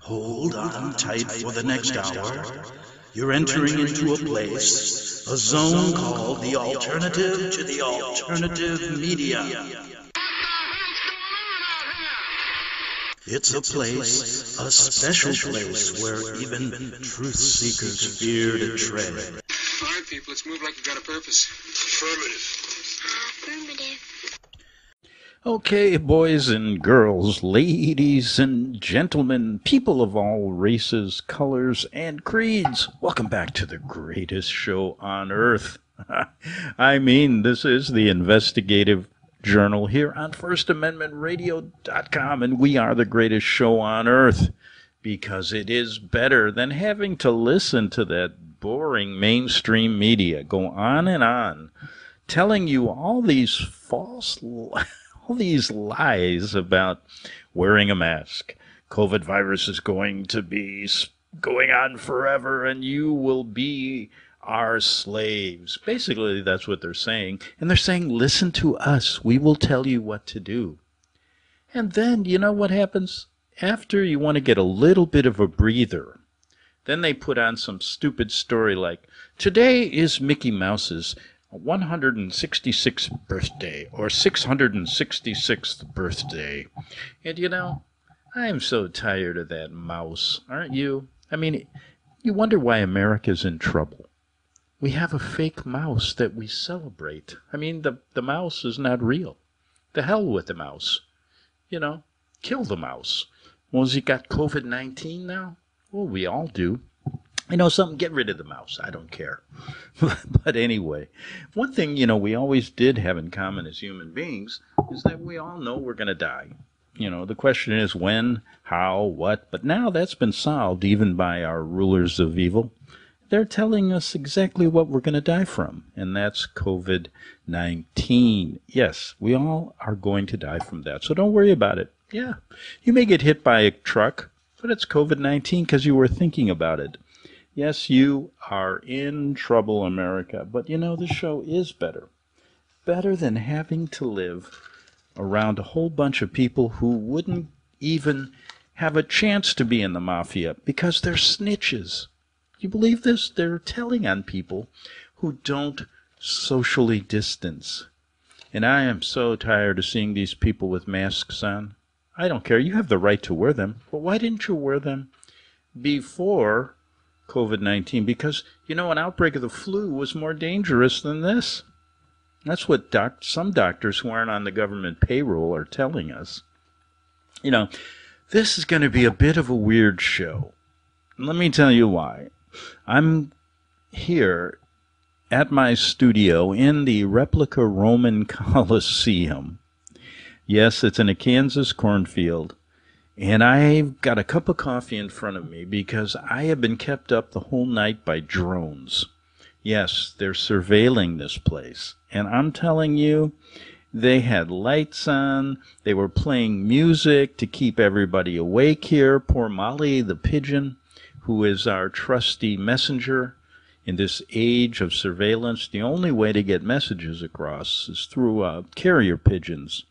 Hold on tight for the next hour. You're entering into a place, a zone called the alternative to the alternative media. It's a place, a special place where even truth seekers fear to tread. All right, people, let's move like we've got a purpose. Affirmative. Affirmative. Okay, boys and girls, ladies and gentlemen, people of all races, colors, and creeds, welcome back to the greatest show on earth. I mean, this is the investigative journal here on FirstAmendmentRadio.com, and we are the greatest show on earth because it is better than having to listen to that boring mainstream media go on and on telling you all these false li- all these lies about wearing a mask. COVID virus is going to be going on forever and you will be our slaves. Basically, that's what they're saying. And they're saying, listen to us. We will tell you what to do. And then, you know what happens? After you want to get a little bit of a breather, then they put on some stupid story like, Today is Mickey Mouse's 166th birthday or 666th birthday. And you know, I'm so tired of that mouse, aren't you? I mean, you wonder why America's in trouble. We have a fake mouse that we celebrate. I mean, the, the mouse is not real. The hell with the mouse. You know, kill the mouse. Well, has he got COVID 19 now? Well, we all do. You know something? Get rid of the mouse. I don't care. but anyway, one thing, you know, we always did have in common as human beings is that we all know we're going to die. You know, the question is when, how, what, but now that's been solved even by our rulers of evil. They're telling us exactly what we're going to die from, and that's COVID 19. Yes, we all are going to die from that, so don't worry about it. Yeah, you may get hit by a truck, but it's COVID 19 because you were thinking about it. Yes, you are in trouble, America, but you know, the show is better. Better than having to live around a whole bunch of people who wouldn't even have a chance to be in the mafia because they're snitches. You believe this? They're telling on people who don't socially distance. And I am so tired of seeing these people with masks on. I don't care. You have the right to wear them. But why didn't you wear them before COVID 19? Because, you know, an outbreak of the flu was more dangerous than this. That's what doc- some doctors who aren't on the government payroll are telling us. You know, this is going to be a bit of a weird show. Let me tell you why. I'm here at my studio in the replica Roman Colosseum. Yes, it's in a Kansas cornfield. And I've got a cup of coffee in front of me because I have been kept up the whole night by drones. Yes, they're surveilling this place. And I'm telling you, they had lights on. They were playing music to keep everybody awake here. Poor Molly, the pigeon, who is our trusty messenger in this age of surveillance. The only way to get messages across is through uh, carrier pigeons.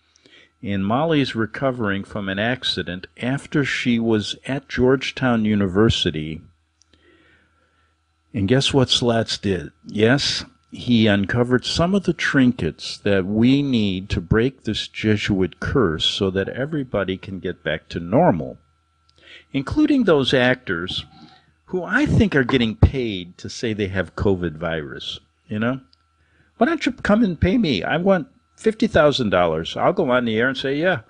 And Molly's recovering from an accident after she was at Georgetown University. And guess what Slats did? Yes, he uncovered some of the trinkets that we need to break this Jesuit curse so that everybody can get back to normal, including those actors who I think are getting paid to say they have COVID virus. You know? Why don't you come and pay me? I want $50,000. I'll go on the air and say, yeah,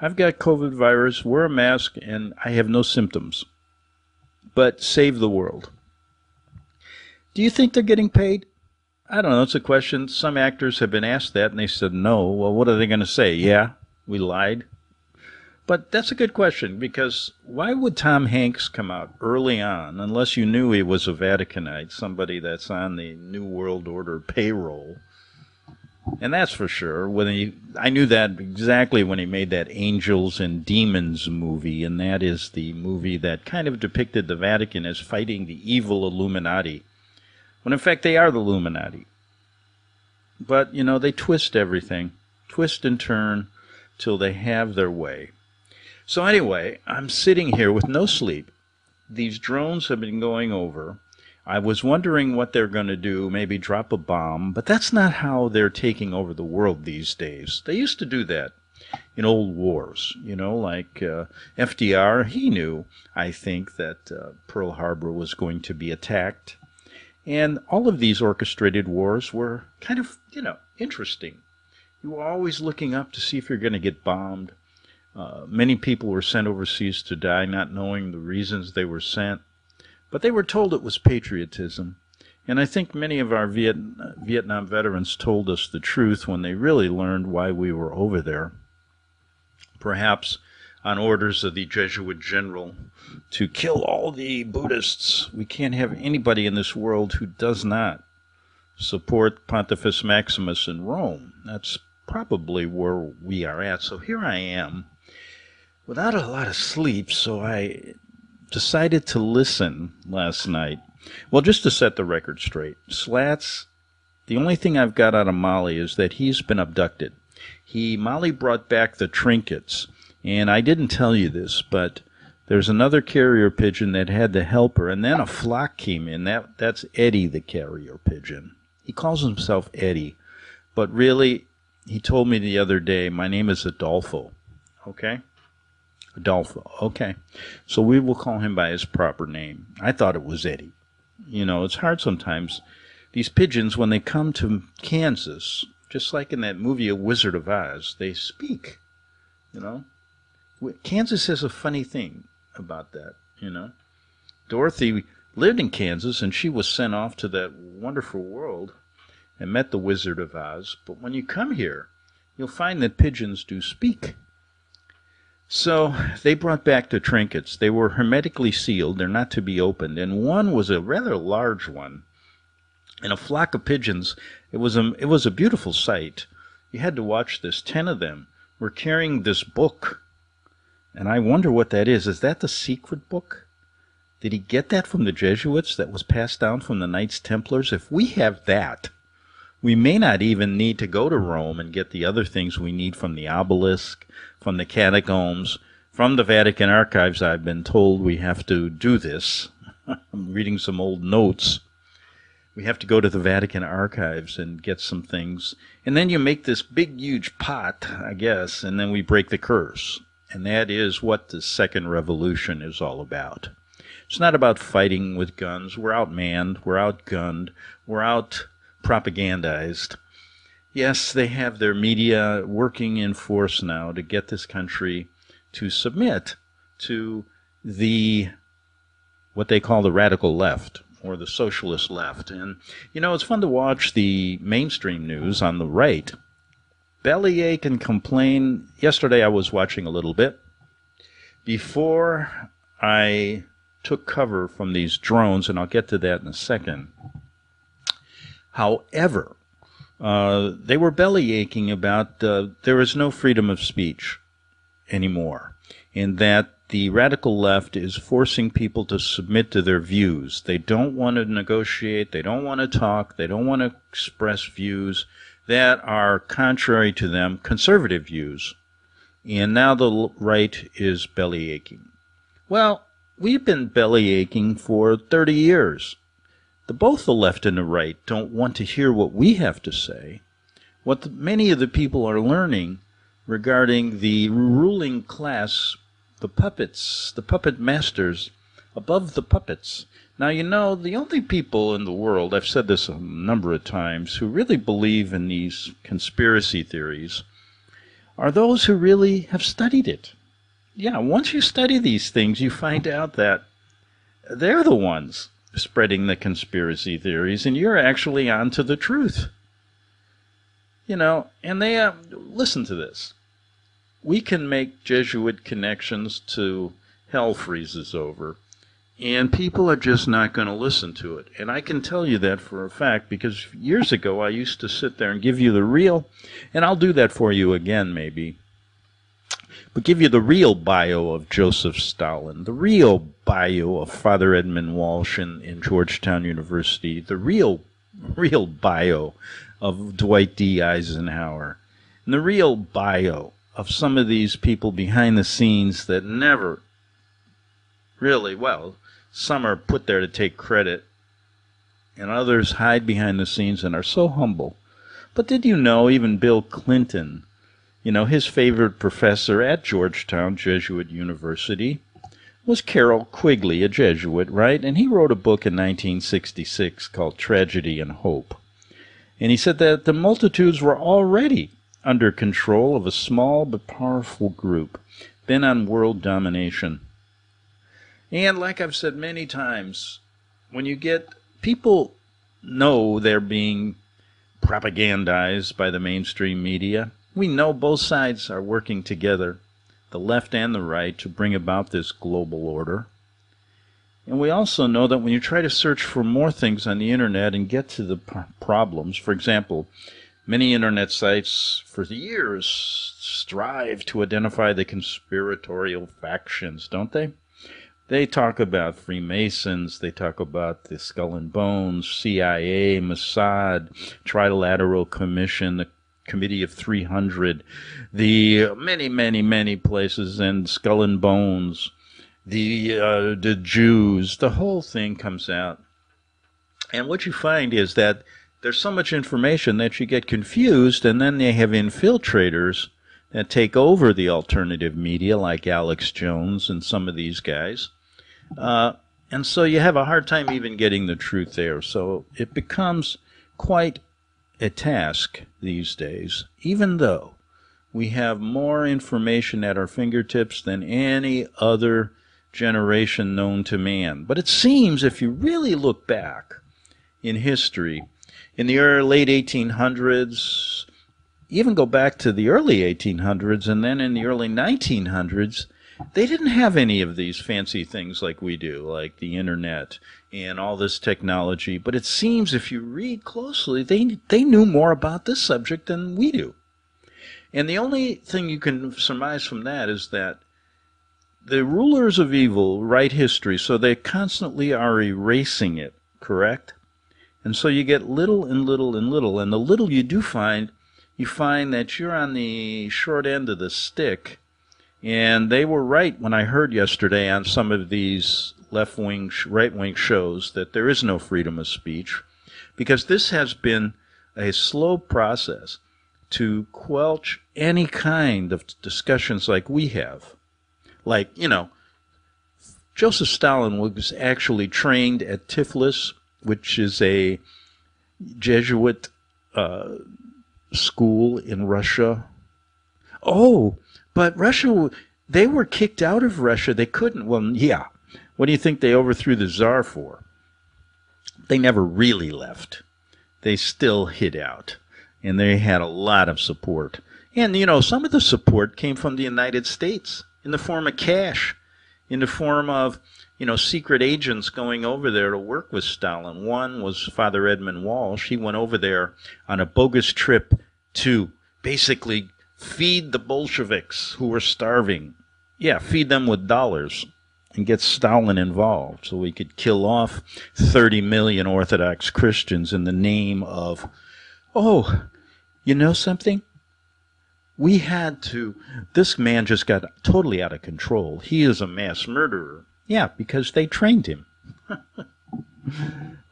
I've got COVID virus, wear a mask, and I have no symptoms. But save the world. Do you think they're getting paid? I don't know. It's a question. Some actors have been asked that, and they said no. Well, what are they going to say? Yeah, we lied. But that's a good question because why would Tom Hanks come out early on, unless you knew he was a Vaticanite, somebody that's on the New World Order payroll? And that's for sure. When he, I knew that exactly when he made that Angels and Demons movie, and that is the movie that kind of depicted the Vatican as fighting the evil Illuminati, when in fact they are the Illuminati. But you know they twist everything, twist and turn, till they have their way. So, anyway, I'm sitting here with no sleep. These drones have been going over. I was wondering what they're going to do, maybe drop a bomb, but that's not how they're taking over the world these days. They used to do that in old wars, you know, like uh, FDR, he knew, I think, that uh, Pearl Harbor was going to be attacked. And all of these orchestrated wars were kind of, you know, interesting. You were always looking up to see if you're going to get bombed. Uh, many people were sent overseas to die not knowing the reasons they were sent, but they were told it was patriotism. And I think many of our Viet- Vietnam veterans told us the truth when they really learned why we were over there. Perhaps on orders of the Jesuit general to kill all the Buddhists. We can't have anybody in this world who does not support Pontifex Maximus in Rome. That's probably where we are at. So here I am without a lot of sleep, so I decided to listen last night. Well, just to set the record straight, Slats, the only thing I've got out of Molly is that he's been abducted. He Molly brought back the trinkets, and I didn't tell you this, but there's another carrier pigeon that had the helper, and then a flock came in. That that's Eddie, the carrier pigeon. He calls himself Eddie, but really, he told me the other day, my name is Adolfo. Okay? Adolfo. Okay. So we will call him by his proper name. I thought it was Eddie. You know, it's hard sometimes. These pigeons, when they come to Kansas, just like in that movie A Wizard of Oz, they speak. You know? Kansas has a funny thing about that, you know? Dorothy lived in Kansas and she was sent off to that wonderful world and met the Wizard of Oz. But when you come here, you'll find that pigeons do speak. So they brought back the trinkets. They were hermetically sealed, they're not to be opened, and one was a rather large one. And a flock of pigeons. It was a it was a beautiful sight. You had to watch this. Ten of them were carrying this book. And I wonder what that is. Is that the secret book? Did he get that from the Jesuits that was passed down from the Knights Templars? If we have that, we may not even need to go to Rome and get the other things we need from the obelisk, from the catacombs, from the Vatican archives. I've been told we have to do this. I'm reading some old notes. We have to go to the Vatican archives and get some things. And then you make this big, huge pot, I guess, and then we break the curse. And that is what the Second Revolution is all about. It's not about fighting with guns. We're outmanned. We're outgunned. We're out propagandized. Yes, they have their media working in force now to get this country to submit to the what they call the radical left or the socialist left. And you know, it's fun to watch the mainstream news on the right bellyache and complain. Yesterday I was watching a little bit. Before I took cover from these drones, and I'll get to that in a second. However, uh, they were belly aching about uh, there is no freedom of speech anymore, and that the radical left is forcing people to submit to their views. They don't want to negotiate, they don't want to talk, they don't want to express views that are contrary to them, conservative views. And now the right is belly aching. Well, we've been belly aching for 30 years the, both the left and the right don't want to hear what we have to say. What the, many of the people are learning regarding the ruling class, the puppets, the puppet masters, above the puppets. Now, you know, the only people in the world, I've said this a number of times, who really believe in these conspiracy theories are those who really have studied it. Yeah, once you study these things, you find out that they're the ones spreading the conspiracy theories, and you're actually onto the truth. You know, and they uh, listen to this. We can make Jesuit connections to hell freezes over, and people are just not going to listen to it. And I can tell you that for a fact because years ago I used to sit there and give you the real, and I'll do that for you again maybe but give you the real bio of Joseph Stalin, the real bio of Father Edmund Walsh in, in Georgetown University, the real, real bio of Dwight D. Eisenhower, and the real bio of some of these people behind the scenes that never really, well, some are put there to take credit, and others hide behind the scenes and are so humble. But did you know even Bill Clinton, you know, his favorite professor at Georgetown Jesuit University was Carroll Quigley, a Jesuit, right? And he wrote a book in 1966 called Tragedy and Hope. And he said that the multitudes were already under control of a small but powerful group bent on world domination. And like I've said many times, when you get people know they're being propagandized by the mainstream media, we know both sides are working together, the left and the right, to bring about this global order. And we also know that when you try to search for more things on the internet and get to the problems, for example, many internet sites for years strive to identify the conspiratorial factions, don't they? They talk about Freemasons, they talk about the Skull and Bones, CIA, Mossad, Trilateral Commission, the Committee of 300, the many, many, many places, and Skull and Bones, the, uh, the Jews, the whole thing comes out. And what you find is that there's so much information that you get confused, and then they have infiltrators that take over the alternative media, like Alex Jones and some of these guys uh, and so you have a hard time even getting the truth there. So it becomes quite a task these days, even though we have more information at our fingertips than any other generation known to man. But it seems, if you really look back in history, in the early, late 1800s, even go back to the early 1800s, and then in the early 1900s, they didn't have any of these fancy things like we do, like the internet and all this technology. But it seems if you read closely, they, they knew more about this subject than we do. And the only thing you can surmise from that is that the rulers of evil write history, so they constantly are erasing it, correct? And so you get little and little and little. And the little you do find, you find that you're on the short end of the stick and they were right when I heard yesterday on some of these left wing, right wing shows that there is no freedom of speech because this has been a slow process to quelch any kind of discussions like we have. Like, you know, Joseph Stalin was actually trained at Tiflis, which is a Jesuit uh, school in Russia. Oh, but Russia, they were kicked out of Russia. They couldn't. Well, yeah. What do you think they overthrew the Tsar for? They never really left. They still hid out. And they had a lot of support. And, you know, some of the support came from the United States in the form of cash, in the form of, you know, secret agents going over there to work with Stalin. One was Father Edmund Walsh. He went over there on a bogus trip to basically feed the Bolsheviks who were starving. Yeah, feed them with dollars and get Stalin involved so we could kill off 30 million Orthodox Christians in the name of, oh, you know something? We had to, this man just got totally out of control. He is a mass murderer. Yeah, because they trained him.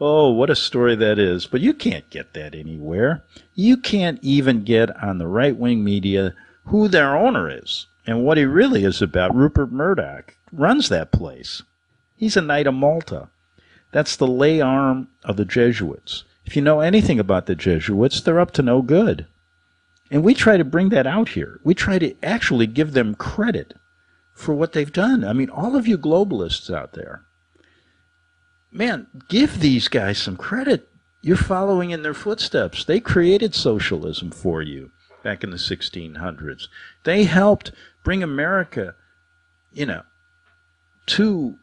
Oh, what a story that is. But you can't get that anywhere. You can't even get on the right wing media who their owner is and what he really is about. Rupert Murdoch runs that place. He's a Knight of Malta. That's the lay arm of the Jesuits. If you know anything about the Jesuits, they're up to no good. And we try to bring that out here. We try to actually give them credit for what they've done. I mean, all of you globalists out there, man, give these guys some credit. You're following in their footsteps. They created socialism for you back in the 1600s. They helped bring America, you know, to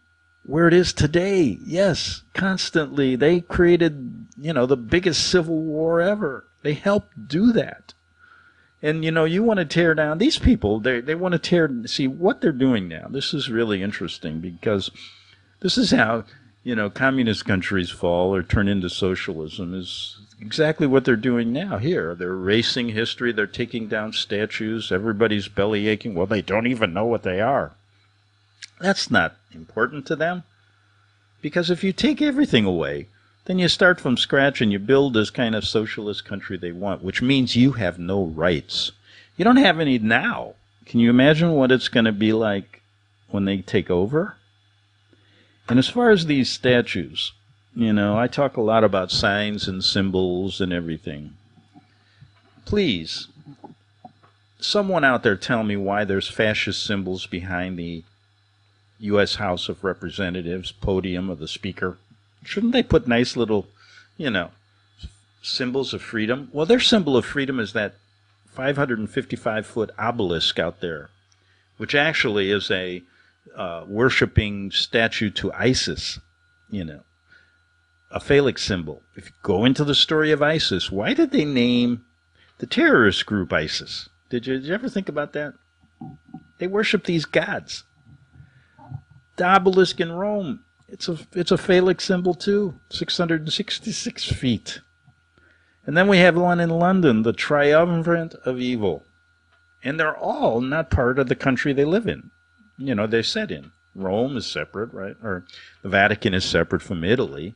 where it is today. Yes, constantly. They created, you know, the biggest civil war ever. They helped do that. And you know, you want to tear down these people. They they want to tear see what they're doing now. This is really interesting because this is how you know, communist countries fall or turn into socialism is exactly what they're doing now here. They're erasing history, they're taking down statues, everybody's belly aching. Well, they don't even know what they are. That's not important to them. Because if you take everything away, then you start from scratch and you build this kind of socialist country they want, which means you have no rights. You don't have any now. Can you imagine what it's going to be like when they take over? And as far as these statues, you know, I talk a lot about signs and symbols and everything. Please, someone out there tell me why there's fascist symbols behind the U.S. House of Representatives podium of the Speaker. Shouldn't they put nice little, you know, symbols of freedom? Well, their symbol of freedom is that 555 foot obelisk out there, which actually is a uh, worshiping statue to Isis, you know, a phallic symbol. If you go into the story of ISIS, why did they name the terrorist group ISIS? Did you, did you ever think about that? They worship these gods. The obelisk in Rome, it's a it's a phallic symbol too, 666 feet. And then we have one in London, the triumvirate of evil. And they're all not part of the country they live in. You know, they're set in. Rome is separate, right? Or the Vatican is separate from Italy.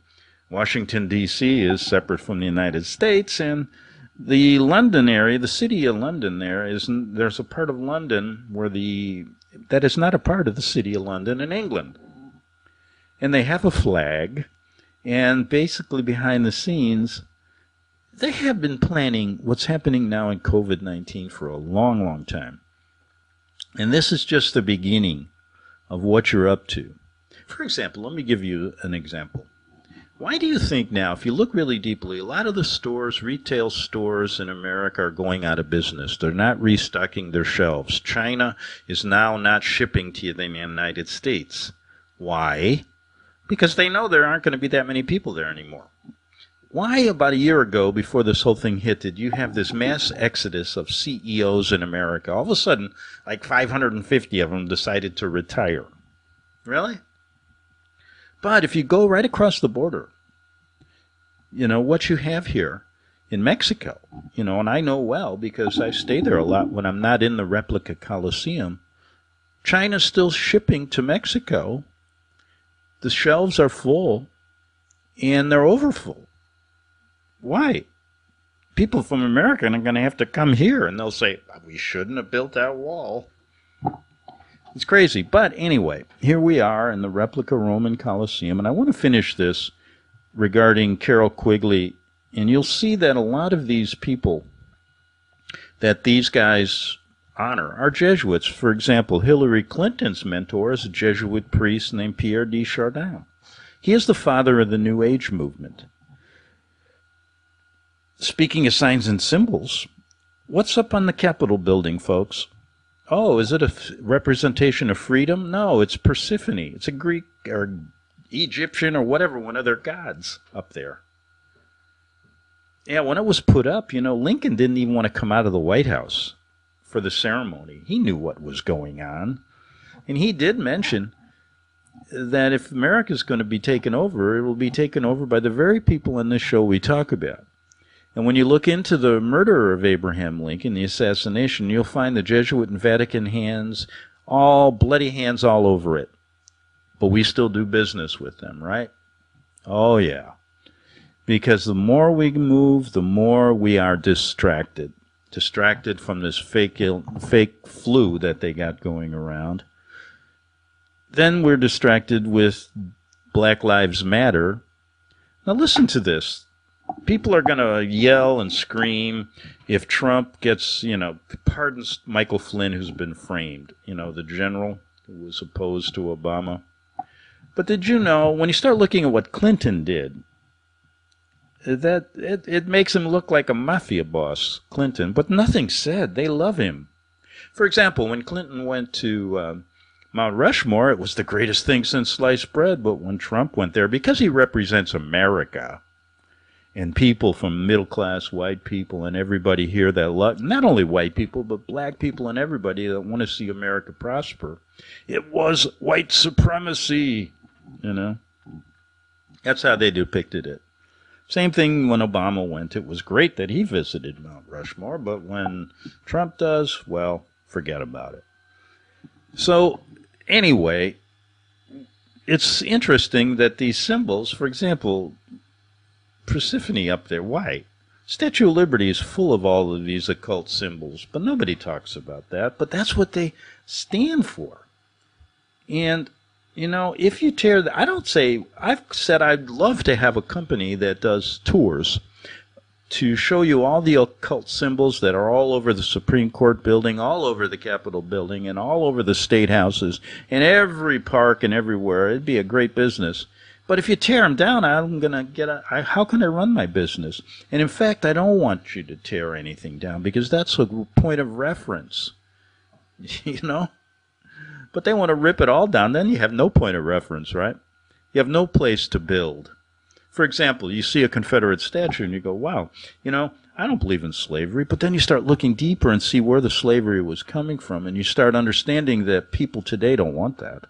Washington, D.C. is separate from the United States. And the London area, the city of London, there is there's a part of London where the that is not a part of the city of London in England. And they have a flag, and basically behind the scenes, they have been planning what's happening now in COVID 19 for a long, long time. And this is just the beginning of what you're up to. For example, let me give you an example. Why do you think now, if you look really deeply, a lot of the stores, retail stores in America are going out of business? They're not restocking their shelves. China is now not shipping to the United States. Why? Because they know there aren't going to be that many people there anymore why about a year ago, before this whole thing hit, did you have this mass exodus of CEOs in America? All of a sudden, like 550 of them decided to retire. Really? But if you go right across the border, you know, what you have here in Mexico, you know, and I know well because I stay there a lot when I'm not in the replica Coliseum, China's still shipping to Mexico. The shelves are full and they're overfull. Why? People from America are going to have to come here and they'll say, we shouldn't have built that wall. It's crazy. But anyway, here we are in the replica Roman Colosseum, and I want to finish this regarding Carroll Quigley. And you'll see that a lot of these people that these guys honor are Jesuits. For example, Hillary Clinton's mentor is a Jesuit priest named Pierre de Chardin. He is the father of the New Age movement. Speaking of signs and symbols, what's up on the Capitol building, folks? Oh, is it a f- representation of freedom? No, it's Persephone. It's a Greek or Egyptian or whatever, one of their gods up there. Yeah, when it was put up, you know, Lincoln didn't even want to come out of the White House for the ceremony. He knew what was going on. And he did mention that if America is going to be taken over, it will be taken over by the very people in this show we talk about. And when you look into the murder of Abraham Lincoln, the assassination, you'll find the Jesuit and Vatican hands, all bloody hands all over it. But we still do business with them, right? Oh, yeah. Because the more we move, the more we are distracted. Distracted from this fake, Ill, fake flu that they got going around. Then we're distracted with Black Lives Matter. Now, listen to this people are going to yell and scream if Trump gets, you know, pardons Michael Flynn, who's been framed, you know, the general who was opposed to Obama. But did you know, when you start looking at what Clinton did, that it, it makes him look like a mafia boss, Clinton, but nothing said. They love him. For example, when Clinton went to um, Mount Rushmore, it was the greatest thing since sliced bread. But when Trump went there, because he represents America, and people from middle class white people and everybody here that love not only white people but black people and everybody that want to see America prosper. It was white supremacy, you know. That's how they depicted it. Same thing when Obama went. It was great that he visited Mount Rushmore, but when Trump does, well, forget about it. So, anyway, it's interesting that these symbols, for example, Persephone up there, why? Statue of Liberty is full of all of these occult symbols, but nobody talks about that. But that's what they stand for. And, you know, if you tear the, I don't say, I've said I'd love to have a company that does tours to show you all the occult symbols that are all over the Supreme Court building, all over the Capitol building, and all over the state houses, in every park and everywhere. It'd be a great business. But if you tear them down, I'm going to get a, I, how can I run my business? And in fact, I don't want you to tear anything down because that's a point of reference. you know? But they want to rip it all down, then you have no point of reference, right? You have no place to build. For example, you see a Confederate statue and you go, wow, you know, I don't believe in slavery. But then you start looking deeper and see where the slavery was coming from, and you start understanding that people today don't want that.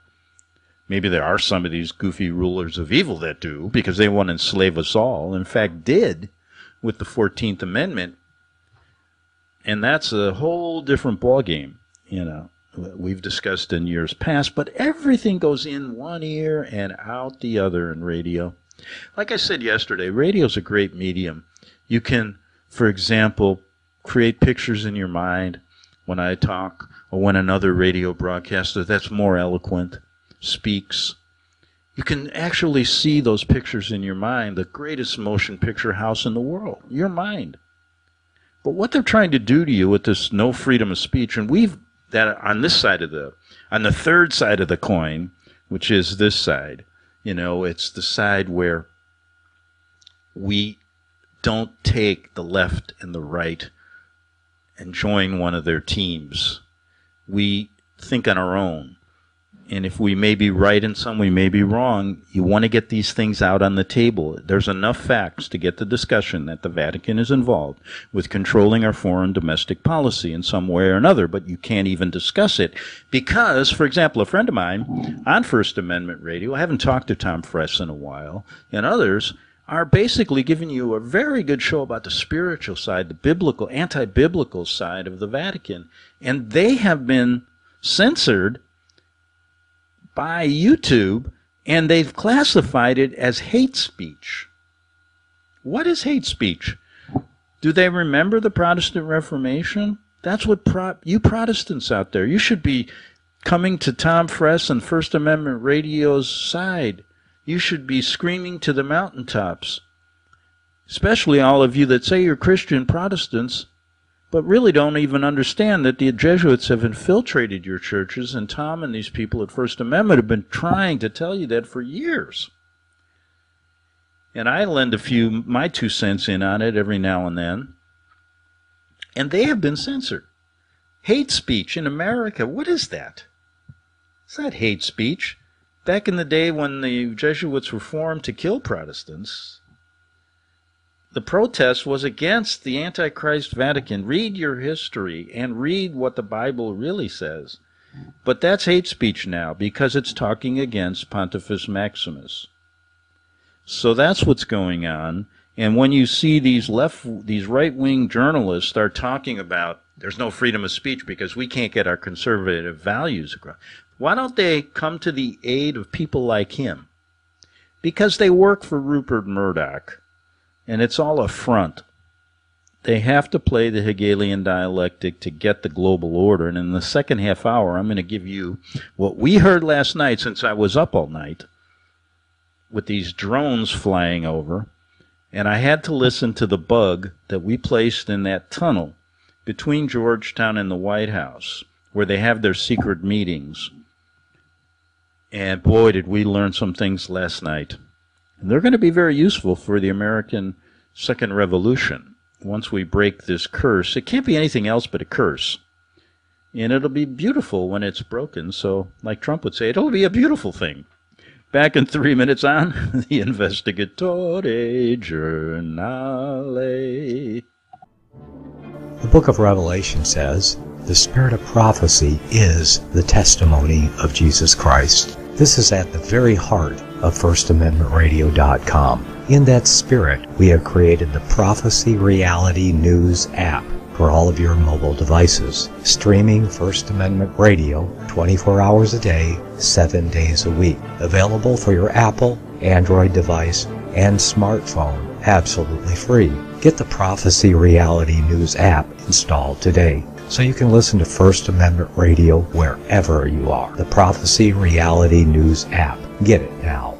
Maybe there are some of these goofy rulers of evil that do because they want to enslave us all. In fact, did with the 14th Amendment. And that's a whole different ballgame, you know. We've discussed in years past, but everything goes in one ear and out the other in radio. Like I said yesterday, radio is a great medium. You can, for example, create pictures in your mind when I talk or when another radio broadcaster that's more eloquent speaks, you can actually see those pictures in your mind, the greatest motion picture house in the world, your mind. But what they're trying to do to you with this no freedom of speech, and we've that on this side of the on the third side of the coin, which is this side, you know, it's the side where we don't take the left and the right and join one of their teams. We think on our own and if we may be right in some, we may be wrong. You want to get these things out on the table. There's enough facts to get the discussion that the Vatican is involved with controlling our foreign domestic policy in some way or another, but you can't even discuss it because, for example, a friend of mine on First Amendment radio, I haven't talked to Tom Friess in a while, and others are basically giving you a very good show about the spiritual side, the biblical, anti-biblical side of the Vatican, and they have been censored by YouTube and they've classified it as hate speech. What is hate speech? Do they remember the Protestant Reformation? That's what pro- you Protestants out there, you should be coming to Tom Friess and First Amendment Radio's side. You should be screaming to the mountaintops. Especially all of you that say you're Christian Protestants but really don't even understand that the Jesuits have infiltrated your churches, and Tom and these people at First Amendment have been trying to tell you that for years. And I lend a few, my two cents in on it every now and then. And they have been censored. Hate speech in America, what is that? It's not hate speech. Back in the day when the Jesuits were formed to kill Protestants, the protest was against the Antichrist Vatican. Read your history and read what the Bible really says. But that's hate speech now because it's talking against Pontifex Maximus. So that's what's going on. And when you see these left, these right-wing journalists start talking about there's no freedom of speech because we can't get our conservative values across, why don't they come to the aid of people like him? Because they work for Rupert Murdoch and it's all a front. They have to play the Hegelian dialectic to get the global order. And in the second half hour, I'm going to give you what we heard last night since I was up all night with these drones flying over. And I had to listen to the bug that we placed in that tunnel between Georgetown and the White House, where they have their secret meetings. And boy, did we learn some things last night. And they're going to be very useful for the American Second Revolution. Once we break this curse, it can't be anything else but a curse. And it'll be beautiful when it's broken. So, like Trump would say, it'll be a beautiful thing. Back in three minutes on the Investigatore Journale. The book of Revelation says, The spirit of prophecy is the testimony of Jesus Christ. This is at the very heart of FirstAmendmentRadio.com. In that spirit, we have created the Prophecy Reality News app for all of your mobile devices, streaming First Amendment Radio 24 hours a day, 7 days a week. Available for your Apple, Android device, and smartphone absolutely free. Get the Prophecy Reality News app installed today so you can listen to First Amendment Radio wherever you are. The Prophecy Reality News app. Get it now.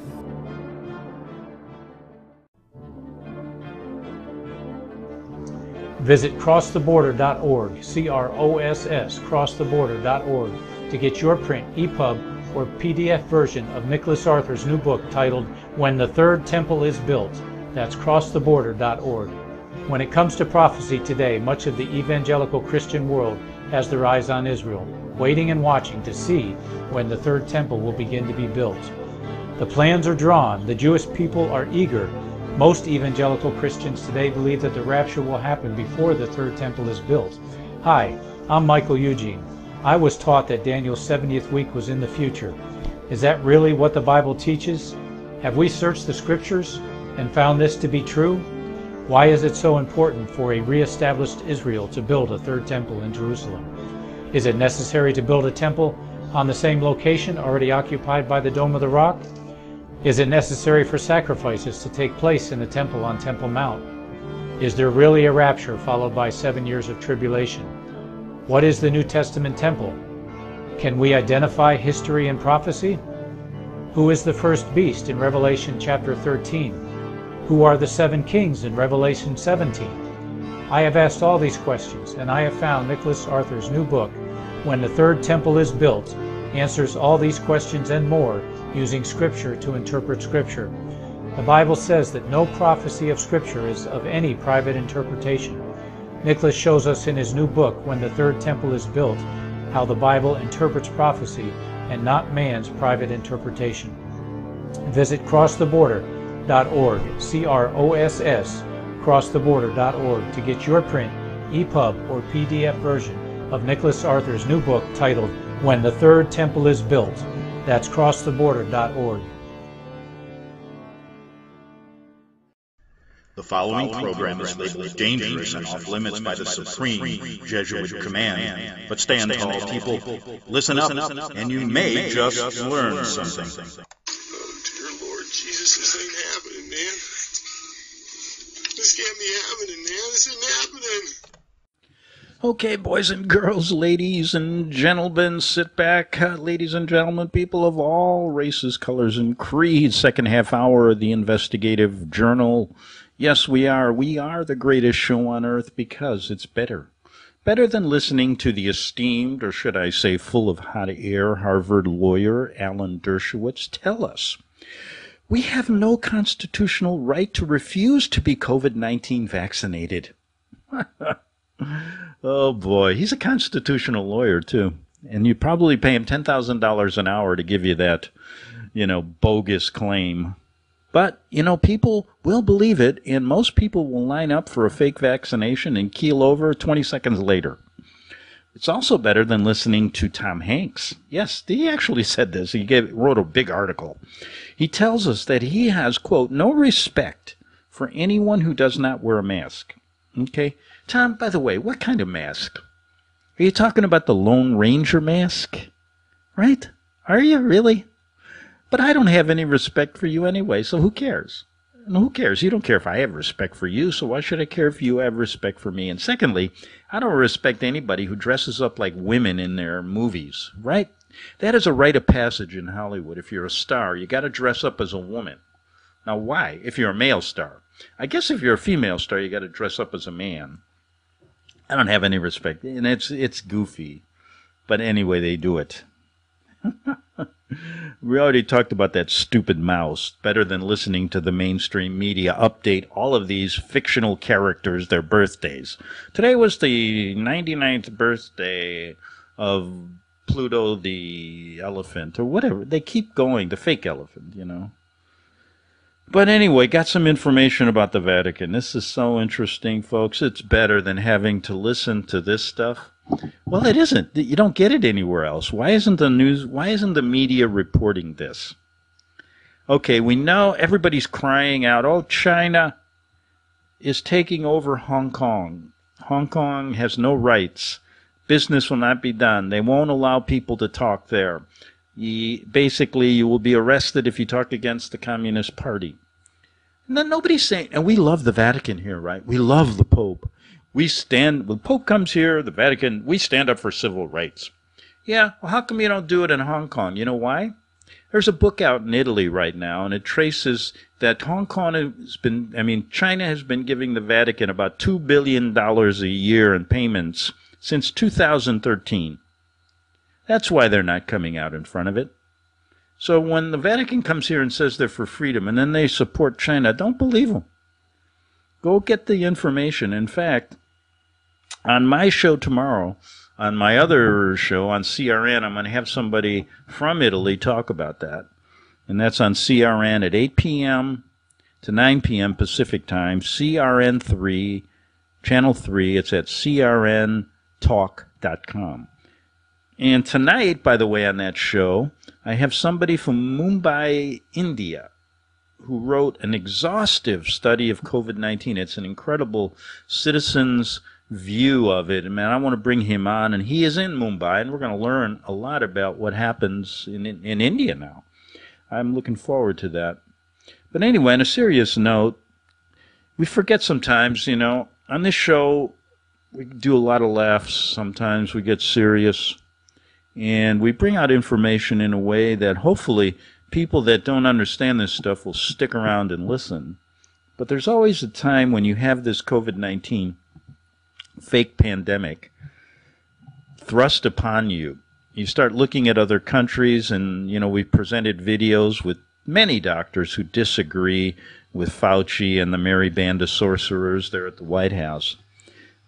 Visit crosstheborder.org, C-R-O-S-S, crosstheborder.org, to get your print, EPUB, or PDF version of Nicholas Arthur's new book titled When the Third Temple is Built. That's crosstheborder.org. When it comes to prophecy today, much of the evangelical Christian world has their eyes on Israel, waiting and watching to see when the third temple will begin to be built. The plans are drawn, the Jewish people are eager, most evangelical Christians today believe that the rapture will happen before the third temple is built. Hi, I'm Michael Eugene. I was taught that Daniel's 70th week was in the future. Is that really what the Bible teaches? Have we searched the scriptures and found this to be true? Why is it so important for a re-established Israel to build a third temple in Jerusalem? Is it necessary to build a temple on the same location already occupied by the Dome of the Rock? Is it necessary for sacrifices to take place in the temple on Temple Mount? Is there really a rapture followed by seven years of tribulation? What is the New Testament temple? Can we identify history and prophecy? Who is the first beast in Revelation chapter 13? Who are the seven kings in Revelation 17? I have asked all these questions, and I have found Nicholas Arthur's new book, When the Third Temple is Built, answers all these questions and more using Scripture to interpret Scripture. The Bible says that no prophecy of Scripture is of any private interpretation. Nicholas shows us in his new book, When the Third Temple is Built, how the Bible interprets prophecy and not man's private interpretation. Visit crosstheborder.org, C R O S S, crosstheborder.org to get your print, EPUB, or PDF version of Nicholas Arthur's new book titled When the Third Temple is Built. That's crosstheborder.org. The following program is labeled dangerous and off limits by the supreme Jesuit command. But stand tall, people. Listen up, and you may just learn something. Oh, dear Lord Jesus, this ain't happening, man. This can't be happening, man. This isn't happening. Okay, boys and girls, ladies and gentlemen, sit back. Uh, ladies and gentlemen, people of all races, colors, and creeds. Second half hour of the investigative journal. Yes, we are. We are the greatest show on earth because it's better. Better than listening to the esteemed, or should I say, full of hot air, Harvard lawyer Alan Dershowitz tell us. We have no constitutional right to refuse to be COVID 19 vaccinated. oh boy, he's a constitutional lawyer too. And you probably pay him $10,000 an hour to give you that, you know, bogus claim. But, you know, people will believe it, and most people will line up for a fake vaccination and keel over 20 seconds later. It's also better than listening to Tom Hanks. Yes, he actually said this. He gave, wrote a big article. He tells us that he has, quote, no respect for anyone who does not wear a mask. Okay? Tom, by the way, what kind of mask? Are you talking about the Lone Ranger mask? Right? Are you really? But I don't have any respect for you anyway, so who cares? Who cares? You don't care if I have respect for you, so why should I care if you have respect for me? And secondly, I don't respect anybody who dresses up like women in their movies, right? That is a rite of passage in Hollywood. If you're a star, you got to dress up as a woman. Now, why? If you're a male star. I guess if you're a female star, you got to dress up as a man. I don't have any respect, and it's it's goofy, but anyway, they do it. we already talked about that stupid mouse. Better than listening to the mainstream media update all of these fictional characters their birthdays. Today was the 99th birthday of Pluto the elephant, or whatever. They keep going, the fake elephant, you know. But anyway, got some information about the Vatican. This is so interesting, folks. It's better than having to listen to this stuff. Well, it isn't. You don't get it anywhere else. Why isn't the news, why isn't the media reporting this? Okay, we know everybody's crying out, oh, China is taking over Hong Kong. Hong Kong has no rights. Business will not be done. They won't allow people to talk there. You, basically, you will be arrested if you talk against the Communist Party. And then nobody's saying, and we love the Vatican here, right? We love the Pope. We stand, when Pope comes here, the Vatican, we stand up for civil rights. Yeah, well, how come you don't do it in Hong Kong? You know why? There's a book out in Italy right now, and it traces that Hong Kong has been, I mean, China has been giving the Vatican about $2 billion a year in payments since 2013. That's why they're not coming out in front of it. So when the Vatican comes here and says they're for freedom and then they support China, don't believe them. Go get the information. In fact, on my show tomorrow, on my other show on CRN, I'm going to have somebody from Italy talk about that. And that's on CRN at 8 p.m. to 9 p.m. Pacific time, CRN 3, Channel 3. It's at crntalk.com. And tonight, by the way, on that show, I have somebody from Mumbai, India, who wrote an exhaustive study of COVID 19. It's an incredible citizens' view of it. And man, I want to bring him on, and he is in Mumbai, and we're going to learn a lot about what happens in, in, in India now. I'm looking forward to that. But anyway, on a serious note, we forget sometimes, you know, on this show, we do a lot of laughs. Sometimes we get serious. And we bring out information in a way that hopefully people that don't understand this stuff will stick around and listen. But there's always a time when you have this COVID 19 fake pandemic thrust upon you. You start looking at other countries, and you know we've presented videos with many doctors who disagree with Fauci and the merry band of sorcerers there at the White House.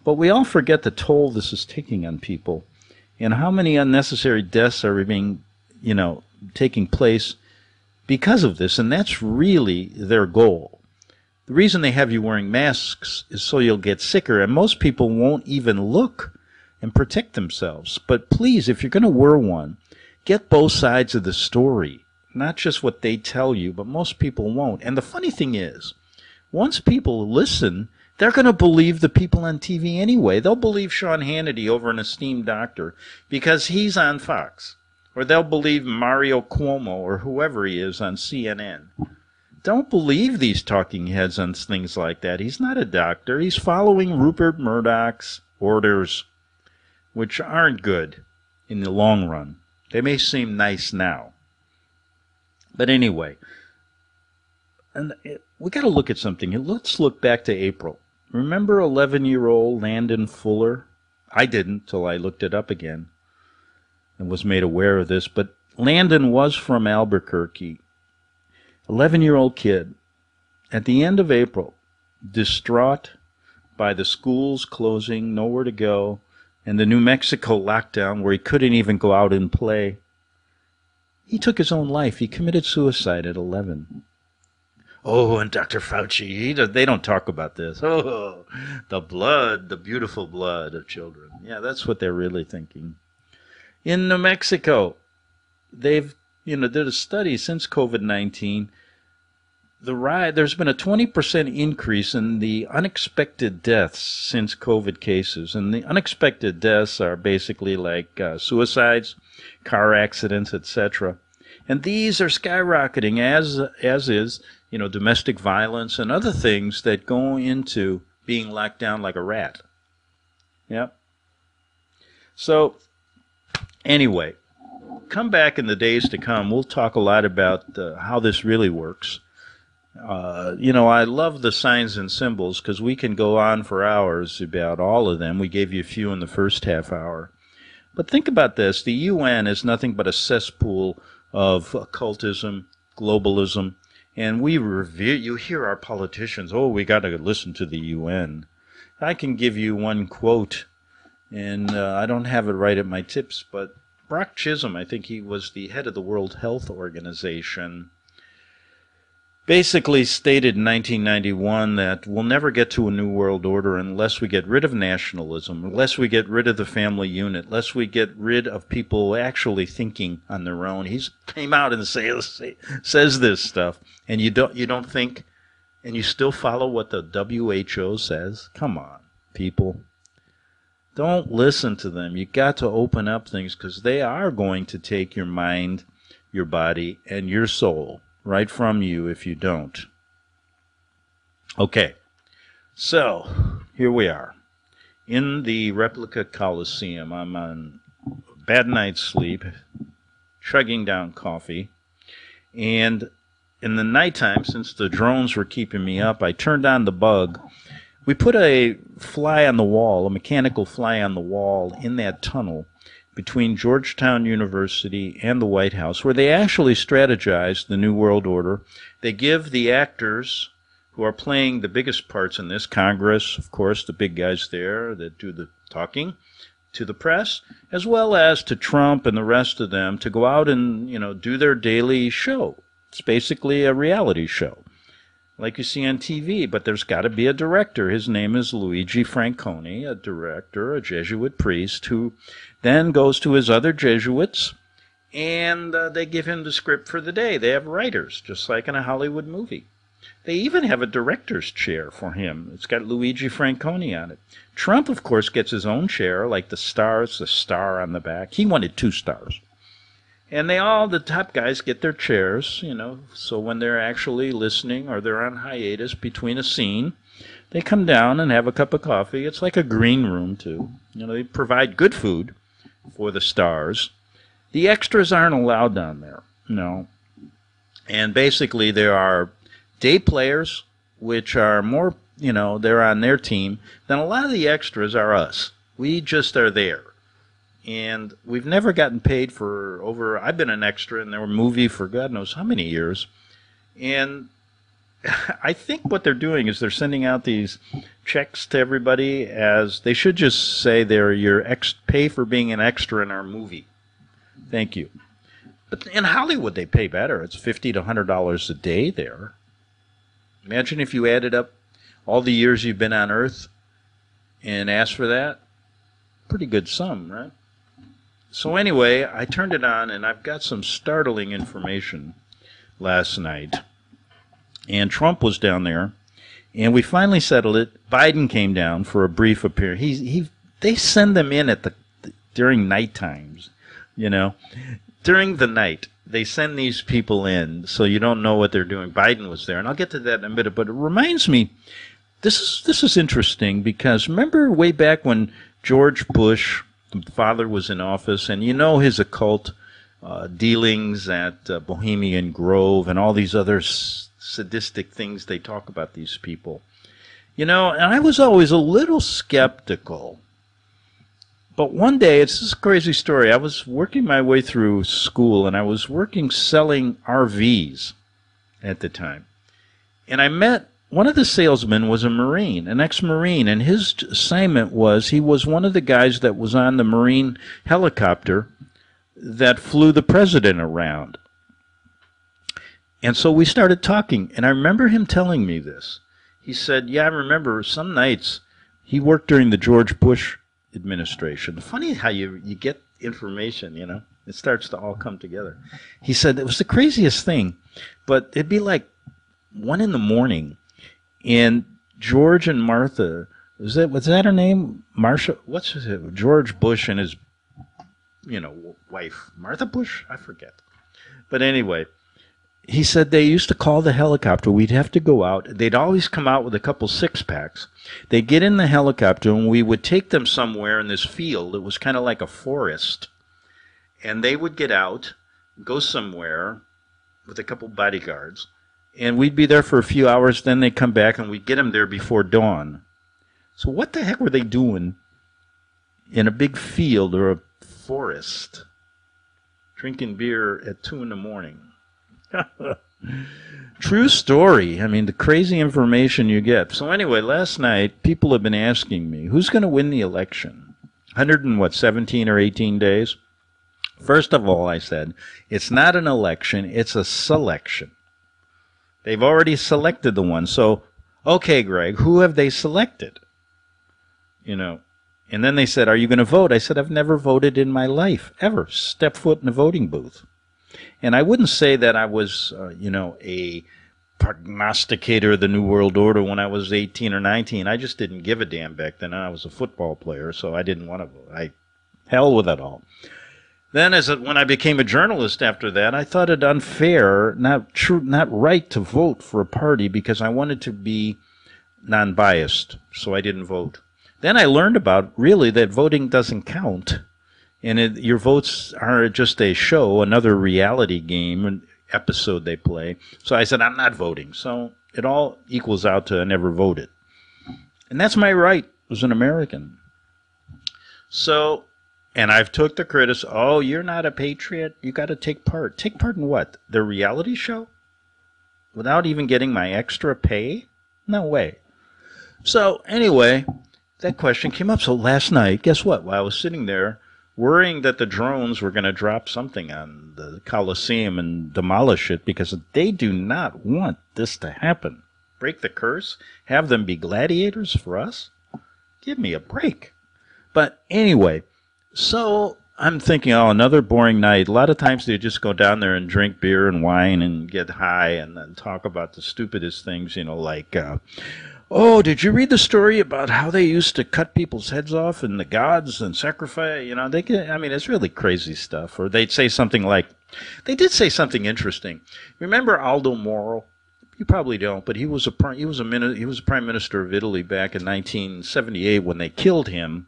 But we all forget the toll this is taking on people, and how many unnecessary deaths are being, you know, taking place because of this, and that's really their goal. The reason they have you wearing masks is so you'll get sicker, and most people won't even look and protect themselves. But please, if you're going to wear one, get both sides of the story, not just what they tell you, but most people won't. And the funny thing is, once people listen, they're going to believe the people on TV anyway. They'll believe Sean Hannity over an esteemed doctor because he's on Fox. Or they'll believe Mario Cuomo or whoever he is on CNN don't believe these talking heads on things like that. He's not a doctor. He's following Rupert Murdoch's orders, which aren't good in the long run. They may seem nice now. But anyway, and we got to look at something. Let's look back to April. Remember 11 year old Landon Fuller? I didn't till I looked it up again and was made aware of this, but Landon was from Albuquerque 11 year old kid, at the end of April, distraught by the schools closing, nowhere to go, and the New Mexico lockdown where he couldn't even go out and play. He took his own life. He committed suicide at 11. Oh, and Dr. Fauci, he, they don't talk about this. Oh, the blood, the beautiful blood of children. Yeah, that's what they're really thinking. In New Mexico, they've, you know, did a study since COVID 19 the rise, there's been a 20% increase in the unexpected deaths since COVID cases. And the unexpected deaths are basically like uh, suicides, car accidents, etc. And these are skyrocketing as as is, you know, domestic violence and other things that go into being locked down like a rat. Yep. So anyway, come back in the days to come. We'll talk a lot about uh, how this really works uh, you know, I love the signs and symbols because we can go on for hours about all of them. We gave you a few in the first half hour. But think about this the UN is nothing but a cesspool of occultism, globalism, and we revere, you hear our politicians, oh, we got to listen to the UN. I can give you one quote, and uh, I don't have it right at my tips, but Brock Chisholm, I think he was the head of the World Health Organization basically stated in 1991 that we'll never get to a new world order unless we get rid of nationalism, unless we get rid of the family unit, unless we get rid of people actually thinking on their own. He came out and say, say, says this stuff, and you don't you don't think, and you still follow what the WHO says. Come on, people. Don't listen to them. You got to open up things because they are going to take your mind, your body, and your soul right from you if you don't. Okay, so here we are in the replica Coliseum. I'm on bad night's sleep, chugging down coffee, and in the nighttime, since the drones were keeping me up, I turned on the bug. We put a fly on the wall, a mechanical fly on the wall in that tunnel between Georgetown University and the White House, where they actually strategize the New World Order. They give the actors who are playing the biggest parts in this Congress, of course, the big guys there that do the talking to the press, as well as to Trump and the rest of them to go out and, you know, do their daily show. It's basically a reality show like you see on TV, but there's got to be a director. His name is Luigi Franconi, a director, a Jesuit priest, who then goes to his other Jesuits and uh, they give him the script for the day. They have writers, just like in a Hollywood movie. They even have a director's chair for him. It's got Luigi Franconi on it. Trump, of course, gets his own chair, like the stars, the star on the back. He wanted two stars. And they all, the top guys, get their chairs, you know, so when they're actually listening or they're on hiatus between a scene, they come down and have a cup of coffee. It's like a green room, too. You know, they provide good food for the stars. The extras aren't allowed down there, no. And basically, there are day players, which are more, you know, they're on their team, then a lot of the extras are us. We just are there and we've never gotten paid for over. I've been an extra in their movie for God knows how many years, and I think what they're doing is they're sending out these checks to everybody as they should just say they're your ex pay for being an extra in our movie. Thank you. But in Hollywood, they pay better. It's fifty to hundred dollars a day there. Imagine if you added up all the years you've been on Earth and asked for that. Pretty good sum, right? So anyway, I turned it on, and I've got some startling information last night. And Trump was down there, and we finally settled it. Biden came down for a brief appearance. He, he, they send them in at the during night times, you know, during the night. They send these people in, so you don't know what they're doing. Biden was there, and I'll get to that in a minute. But it reminds me, this is this is interesting because remember way back when George Bush the father was in office, and you know his occult uh, dealings at uh, Bohemian Grove and all these other s- sadistic things they talk about these people. You know, and I was always a little skeptical. But one day, it's this crazy story. I was working my way through school, and I was working selling RVs at the time. And I met one of the salesmen was a Marine, an ex Marine, and his assignment was he was one of the guys that was on the Marine helicopter that flew the president around. And so we started talking, and I remember him telling me this. He said, Yeah, I remember some nights he worked during the George Bush administration. Funny how you, you get information, you know, it starts to all come together. He said it was the craziest thing, but it'd be like one in the morning and George and Martha, was that was that her name? Marsha, what's? George Bush and his, you know, wife Martha Bush. I forget. But anyway, he said they used to call the helicopter. We'd have to go out. They'd always come out with a couple six packs. They'd get in the helicopter, and we would take them somewhere in this field. It was kind of like a forest, and they would get out, go somewhere with a couple bodyguards and we'd be there for a few hours. Then they'd come back, and we'd get them there before dawn. So what the heck were they doing in a big field or a forest, drinking beer at two in the morning? True story. I mean, the crazy information you get. So anyway, last night people have been asking me who's going to win the election. Hundred and what, seventeen or eighteen days? First of all, I said it's not an election; it's a selection. They've already selected the one. So, okay, Greg, who have they selected? You know, and then they said, Are you going to vote? I said, I've never voted in my life, ever. Step foot in a voting booth. And I wouldn't say that I was, uh, you know, a prognosticator of the New World Order when I was 18 or 19. I just didn't give a damn back then. I was a football player, so I didn't want to vote. I, hell with it all. Then, as when I became a journalist after that, I thought it unfair, not true, not right to vote for a party because I wanted to be non-biased, so I didn't vote. Then I learned about really that voting doesn't count, and it, your votes are just a show, another reality game an episode they play. So I said I'm not voting. So it all equals out to I never voted, and that's my right as an American. So, and I've took the critics. Oh, you're not a patriot. You got to take part. Take part in what? The reality show? Without even getting my extra pay? No way. So anyway, that question came up. So last night, guess what? While I was sitting there worrying that the drones were going to drop something on the Coliseum and demolish it because they do not want this to happen. Break the curse? Have them be gladiators for us? Give me a break. But anyway, so I'm thinking, oh, another boring night. A lot of times they just go down there and drink beer and wine and get high and then talk about the stupidest things, you know, like, uh, Oh, did you read the story about how they used to cut people's heads off and the gods and sacrifice? You know, they can, I mean, it's really crazy stuff. Or they'd say something like, they did say something interesting. Remember Aldo Moro? You probably don't, but he was a he was a he was a prime minister of Italy back in 1978 when they killed him,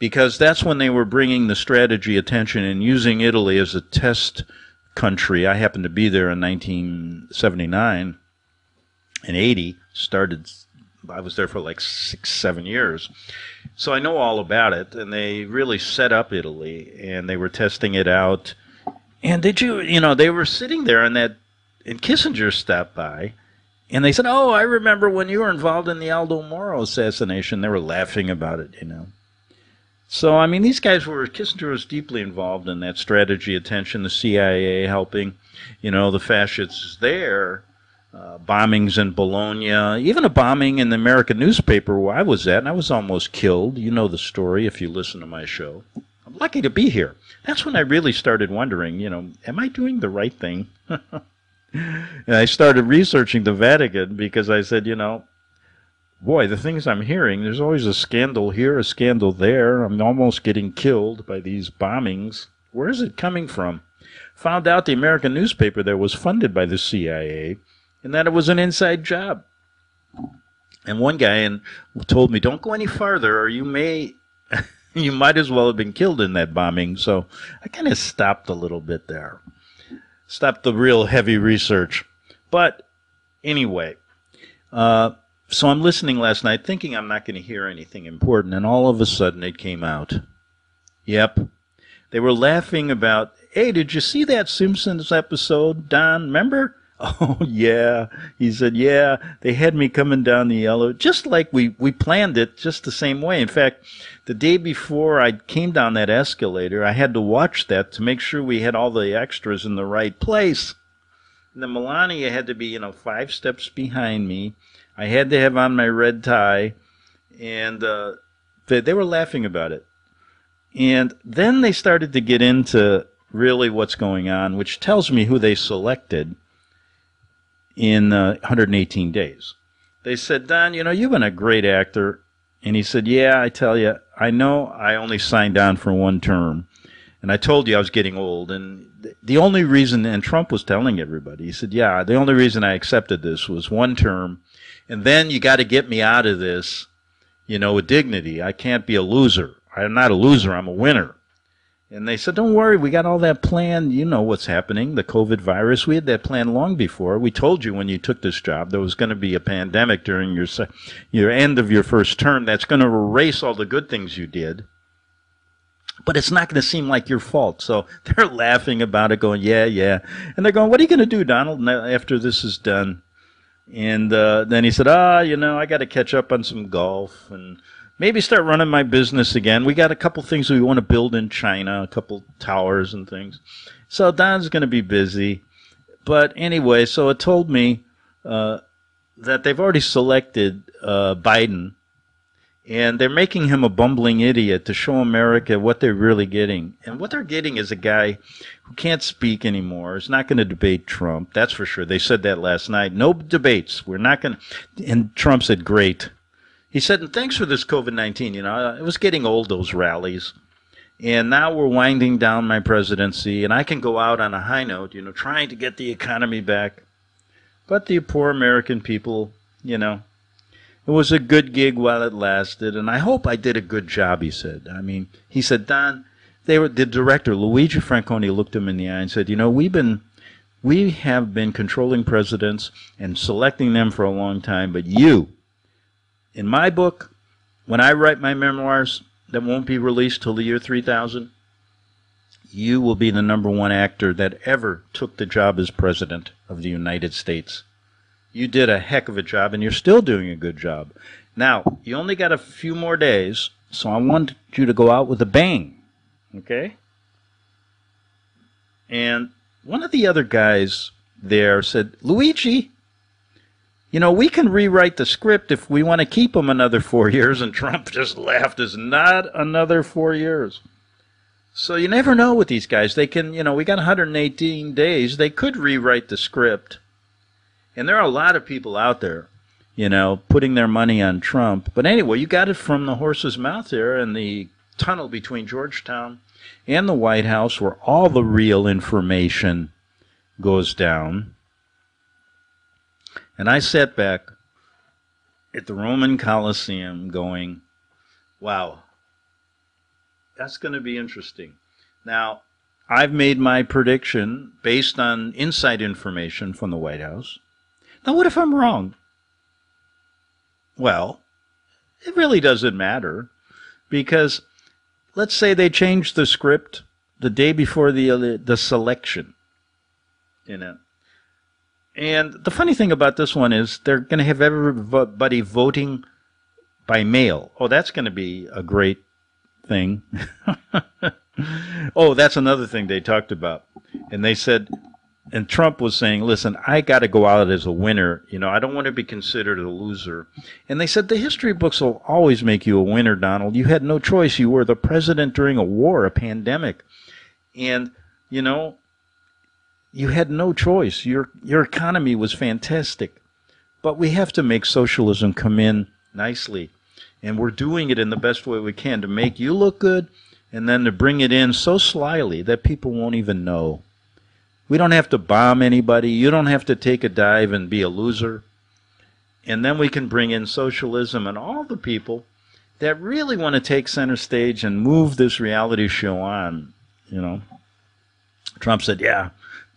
because that's when they were bringing the strategy of tension and using Italy as a test country. I happened to be there in 1979 and 80. Started I was there for like six, seven years. So I know all about it. And they really set up Italy and they were testing it out. And did you, you know, they were sitting there and that, and Kissinger stopped by and they said, Oh, I remember when you were involved in the Aldo Moro assassination. They were laughing about it, you know. So, I mean, these guys were, Kissinger was deeply involved in that strategy of tension, the CIA helping, you know, the fascists there uh, bombings in Bologna, even a bombing in the American newspaper where I was at, and I was almost killed. You know the story if you listen to my show. I'm lucky to be here. That's when I really started wondering, you know, am I doing the right thing? and I started researching the Vatican because I said, you know, boy, the things I'm hearing, there's always a scandal here, a scandal there. I'm almost getting killed by these bombings. Where is it coming from? Found out the American newspaper there was funded by the CIA and that it was an inside job. And one guy and told me, "Don't go any farther, or you may, you might as well have been killed in that bombing." So I kind of stopped a little bit there, stopped the real heavy research. But anyway, uh, so I'm listening last night, thinking I'm not going to hear anything important, and all of a sudden it came out. Yep, they were laughing about. Hey, did you see that Simpsons episode, Don? Remember? Oh yeah, he said. Yeah, they had me coming down the yellow, just like we we planned it, just the same way. In fact, the day before I came down that escalator, I had to watch that to make sure we had all the extras in the right place. And the Melania had to be, you know, five steps behind me. I had to have on my red tie, and uh, they, they were laughing about it. And then they started to get into really what's going on, which tells me who they selected in uh, 118 days. They said, Don, you know, you've been a great actor. And he said, Yeah, I tell you, I know I only signed on for one term. And I told you I was getting old. And the only reason, and Trump was telling everybody, he said, Yeah, the only reason I accepted this was one term. And then you got to get me out of this, you know, with dignity. I can't be a loser. I'm not a loser, I'm a winner. And they said, don't worry, we got all that planned. You know what's happening, the COVID virus. We had that plan long before. We told you when you took this job there was going to be a pandemic during your, your end of your first term that's going to erase all the good things you did. But it's not going to seem like your fault. So they're laughing about it, going, yeah, yeah. And they're going, what are you going to do, Donald, after this is done? And uh, then he said, ah, you know, I got to catch up on some golf and maybe start running my business again. We got a couple things we want to build in China, a couple towers and things. So Don's going to be busy. But anyway, so it told me uh, that they've already selected uh, Biden, and they're making him a bumbling idiot to show America what they're really getting. And what they're getting is a guy who can't speak anymore. Is not going to debate Trump. That's for sure. They said that last night. No debates. We're not going. to And Trump said, "Great." He said, "And thanks for this COVID nineteen. You know, it was getting old those rallies." And now we're winding down my presidency, and I can go out on a high note, you know, trying to get the economy back. But the poor American people, you know, it was a good gig while it lasted, and I hope I did a good job, he said. I mean, he said, Don, they were, the director, Luigi Franconi, looked him in the eye and said, you know, we've been, we have been controlling presidents and selecting them for a long time, but you, in my book, when I write my memoirs, that won't be released till the year 3000, you will be the number one actor that ever took the job as president of the United States. You did a heck of a job, and you're still doing a good job. Now, you only got a few more days, so I want you to go out with a bang. Okay? And one of the other guys there said, Luigi, you know, we can rewrite the script if we want to keep him another four years. And Trump just laughed, is not another four years. So you never know with these guys. They can, you know, we got 118 days. They could rewrite the script. And there are a lot of people out there, you know, putting their money on Trump. But anyway, you got it from the horse's mouth there in the tunnel between Georgetown and the White House where all the real information goes down. And I sat back at the Roman Colosseum going, wow, that's going to be interesting. Now, I've made my prediction based on inside information from the White House. Now, what if I'm wrong? Well, it really doesn't matter because let's say they changed the script the day before the uh, the selection. You know, and the funny thing about this one is they're going to have everybody voting by mail. Oh, that's going to be a great thing. oh, that's another thing they talked about. And they said, and Trump was saying, listen, I got to go out as a winner. You know, I don't want to be considered a loser. And they said, the history books will always make you a winner, Donald. You had no choice. You were the president during a war, a pandemic. And, you know, you had no choice. Your your economy was fantastic. But we have to make socialism come in nicely. And we're doing it in the best way we can to make you look good and then to bring it in so slyly that people won't even know. We don't have to bomb anybody. You don't have to take a dive and be a loser. And then we can bring in socialism and all the people that really want to take center stage and move this reality show on, you know. Trump said, "Yeah,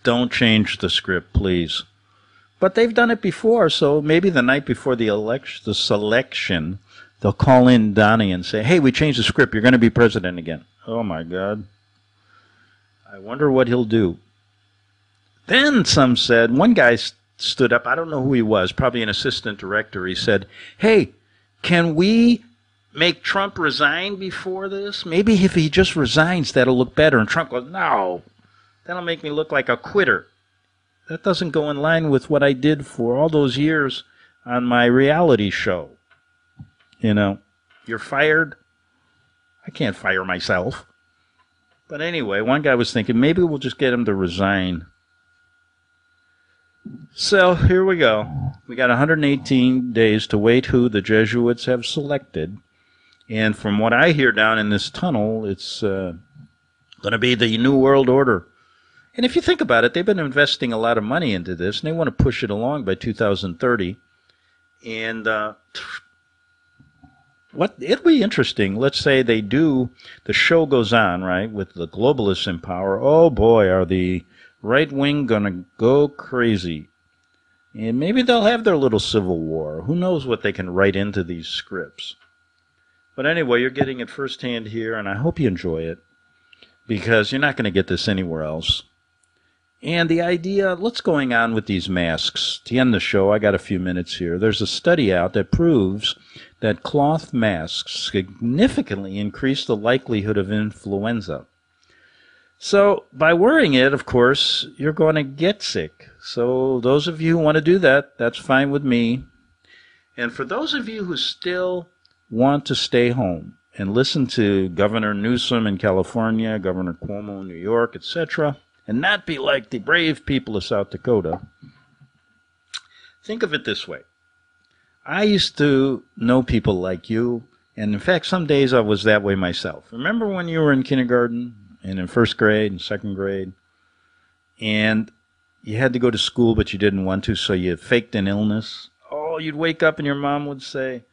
don't change the script, please. But they've done it before, so maybe the night before the election, the selection, they'll call in Donnie and say, "Hey, we changed the script. You're going to be president again." Oh my God! I wonder what he'll do. Then some said one guy stood up. I don't know who he was. Probably an assistant director. He said, "Hey, can we make Trump resign before this? Maybe if he just resigns, that'll look better." And Trump goes, "No, That'll make me look like a quitter. That doesn't go in line with what I did for all those years on my reality show. You know, you're fired. I can't fire myself. But anyway, one guy was thinking maybe we'll just get him to resign. So here we go. We got 118 days to wait who the Jesuits have selected. And from what I hear down in this tunnel, it's uh, going to be the New World Order. And if you think about it, they've been investing a lot of money into this, and they want to push it along by 2030. And uh, what it'll be interesting. Let's say they do. The show goes on, right, with the globalists in power. Oh boy, are the right wing gonna go crazy? And maybe they'll have their little civil war. Who knows what they can write into these scripts? But anyway, you're getting it firsthand here, and I hope you enjoy it because you're not going to get this anywhere else. And the idea, what's going on with these masks? To end the show, I got a few minutes here. There's a study out that proves that cloth masks significantly increase the likelihood of influenza. So, by wearing it, of course, you're going to get sick. So, those of you who want to do that, that's fine with me. And for those of you who still want to stay home and listen to Governor Newsom in California, Governor Cuomo in New York, etc., and not be like the brave people of South Dakota, think of it this way. I used to know people like you, and in fact, some days I was that way myself. Remember when you were in kindergarten and in first grade and second grade, and you had to go to school, but you didn't want to, so you faked an illness? Oh, you'd wake up and your mom would say,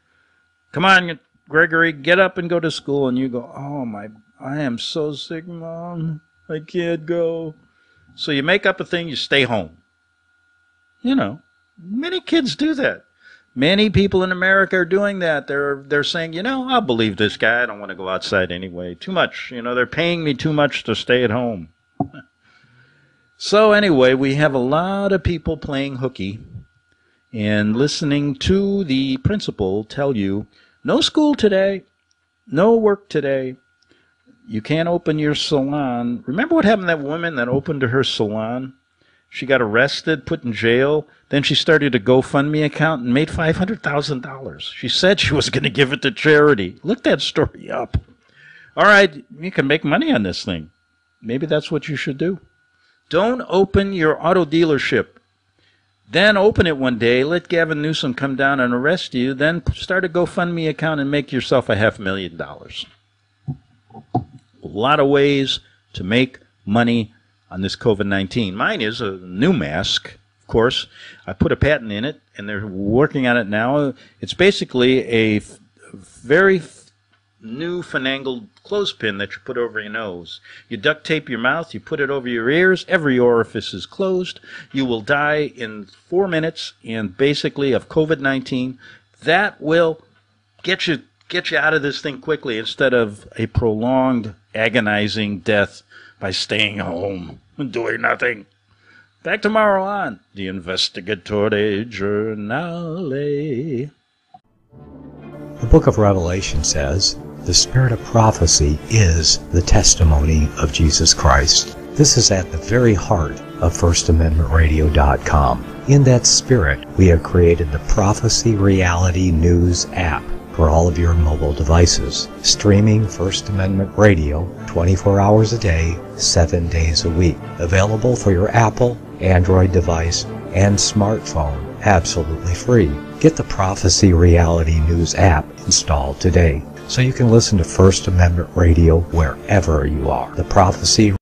Come on, Gregory, get up and go to school. And you go, Oh, my, I am so sick, mom. I can't go. So you make up a thing, you stay home. You know, many kids do that. Many people in America are doing that. They're they're saying, you know, I'll believe this guy. I don't want to go outside anyway. Too much. You know, they're paying me too much to stay at home. so anyway, we have a lot of people playing hooky and listening to the principal tell you, no school today, no work today. You can't open your salon. Remember what happened to that woman that opened her salon? She got arrested, put in jail. Then she started a GoFundMe account and made $500,000. She said she was going to give it to charity. Look that story up. All right, you can make money on this thing. Maybe that's what you should do. Don't open your auto dealership. Then open it one day, let Gavin Newsom come down and arrest you, then start a GoFundMe account and make yourself a half million dollars. A lot of ways to make money on this COVID 19. Mine is a new mask, of course. I put a patent in it, and they're working on it now. It's basically a very new finangled clothespin that you put over your nose. You duct tape your mouth, you put it over your ears, every orifice is closed. You will die in four minutes, and basically of COVID 19. That will get you get you out of this thing quickly instead of a prolonged agonizing death by staying home and doing nothing. Back tomorrow on the Investigatore Giornale. The book of Revelation says, The spirit of prophecy is the testimony of Jesus Christ. This is at the very heart of FirstAmendmentRadio.com. In that spirit, we have created the Prophecy Reality News app for all of your mobile devices, streaming First Amendment Radio 24 hours a day, 7 days a week. Available for your Apple, Android device, and smartphone absolutely free. Get the Prophecy Reality News app installed today so you can listen to First Amendment Radio wherever you are. The Prophecy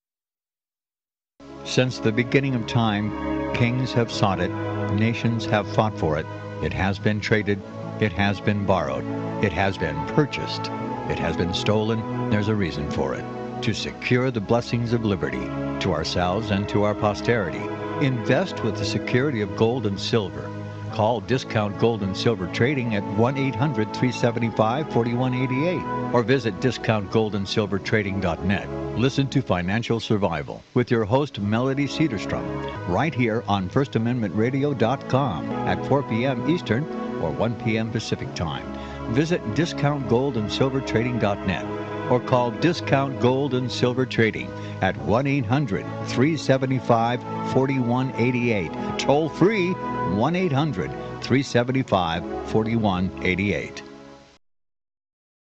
Since the beginning of time, kings have sought it, nations have fought for it. It has been traded, it has been borrowed, it has been purchased, it has been stolen. There's a reason for it. To secure the blessings of liberty to ourselves and to our posterity. Invest with the security of gold and silver. Call Discount Gold and Silver Trading at 1 800 375 4188 or visit discountgoldandsilvertrading.net. Listen to Financial Survival with your host Melody Cedarstrom right here on FirstAmendmentRadio.com at 4 p.m. Eastern or 1 p.m. Pacific Time. Visit discountgoldandsilvertrading.net or call Discount Gold and Silver Trading at 1 800 375 4188. Toll free 1 800 375 4188.